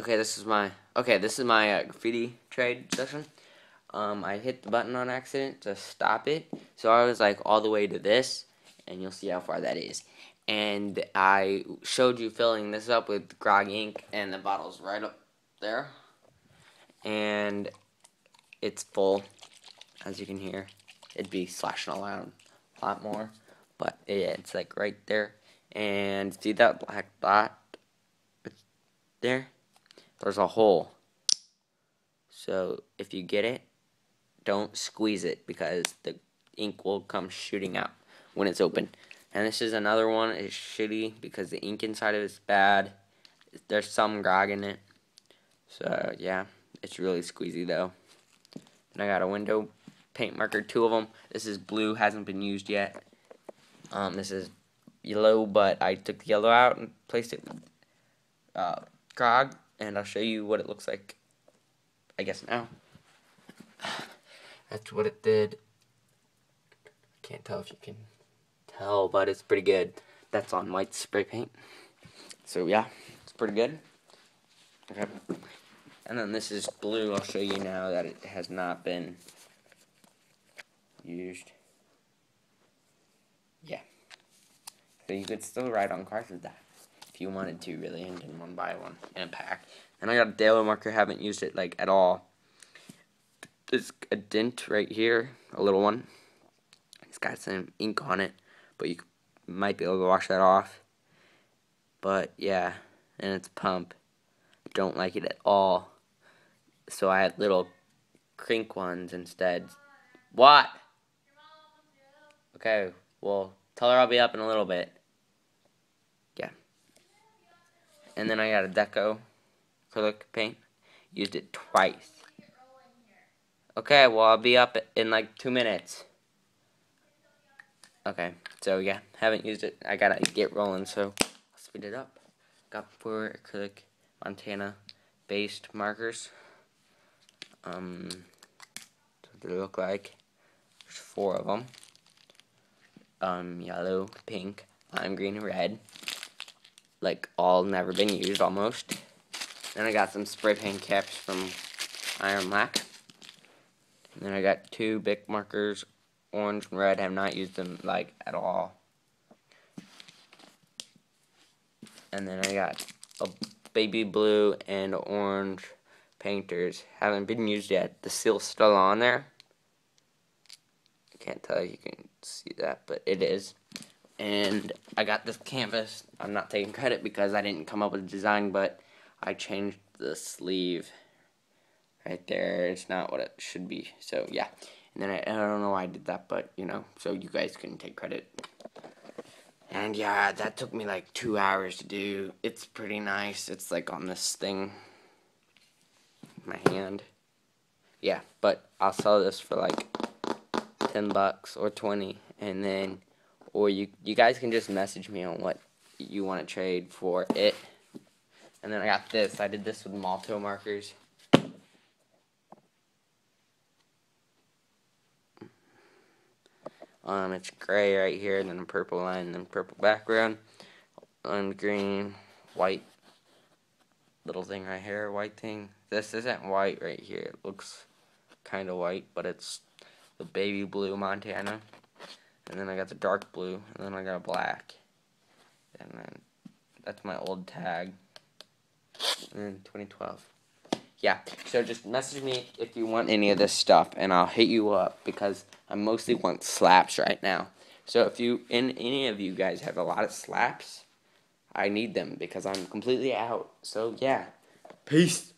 Okay, this is my okay. This is my uh, graffiti trade session. Um, I hit the button on accident to stop it, so I was like all the way to this, and you'll see how far that is. And I showed you filling this up with grog ink, and the bottle's right up there, and it's full, as you can hear. It'd be slashing around a lot more, but yeah, it's like right there. And see that black dot there? There's a hole. So if you get it, don't squeeze it because the ink will come shooting out when it's open. And this is another one. It's shitty because the ink inside of it is bad. There's some grog in it. So yeah, it's really squeezy though. And I got a window paint marker, two of them. This is blue, hasn't been used yet. Um, this is yellow, but I took the yellow out and placed it uh, grog and I'll show you what it looks like, I guess now. That's what it did. I can't tell if you can tell, but it's pretty good. That's on white spray paint. So yeah, it's pretty good. Okay. And then this is blue. I'll show you now that it has not been used. Yeah. So you could still ride on cars with that you wanted to, really, and didn't want to buy one in a pack. And I got a Dalo marker, haven't used it, like, at all. There's a dent right here, a little one. It's got some ink on it, but you might be able to wash that off. But, yeah, and it's pump. Don't like it at all. So I had little Krink ones instead. What? Okay, well, tell her I'll be up in a little bit. And then I got a Deco acrylic paint. Used it twice. Okay, well, I'll be up in like two minutes. Okay, so yeah, haven't used it. I gotta get rolling, so I'll speed it up. Got four acrylic Montana based markers. Um, what they look like. There's four of them. Um, yellow, pink, lime green, red like all never been used almost. Then I got some spray paint caps from Ironlak. And then I got two Bic markers, orange and red. I have not used them like at all. And then I got a baby blue and orange painters. Haven't been used yet. The seal's still on there. I can't tell you can see that, but it is and I got this canvas. I'm not taking credit because I didn't come up with the design, but I changed the sleeve right there. It's not what it should be. So yeah, and then I, I don't know why I did that, but you know, so you guys can take credit. And yeah, that took me like two hours to do. It's pretty nice. It's like on this thing, my hand. Yeah, but I'll sell this for like 10 bucks or 20 and then or you you guys can just message me on what you want to trade for it. And then I got this. I did this with Molotow markers. Um, it's gray right here, and then a purple line, and then purple background, and green, white little thing right here, white thing. This isn't white right here. It looks kind of white, but it's the baby blue Montana and then I got the dark blue, and then I got a black, and then that's my old tag mm, in 2012. Yeah, so just message me if you want any of this stuff, and I'll hit you up because I mostly want slaps right now. So if you and any of you guys have a lot of slaps, I need them because I'm completely out. So yeah, peace.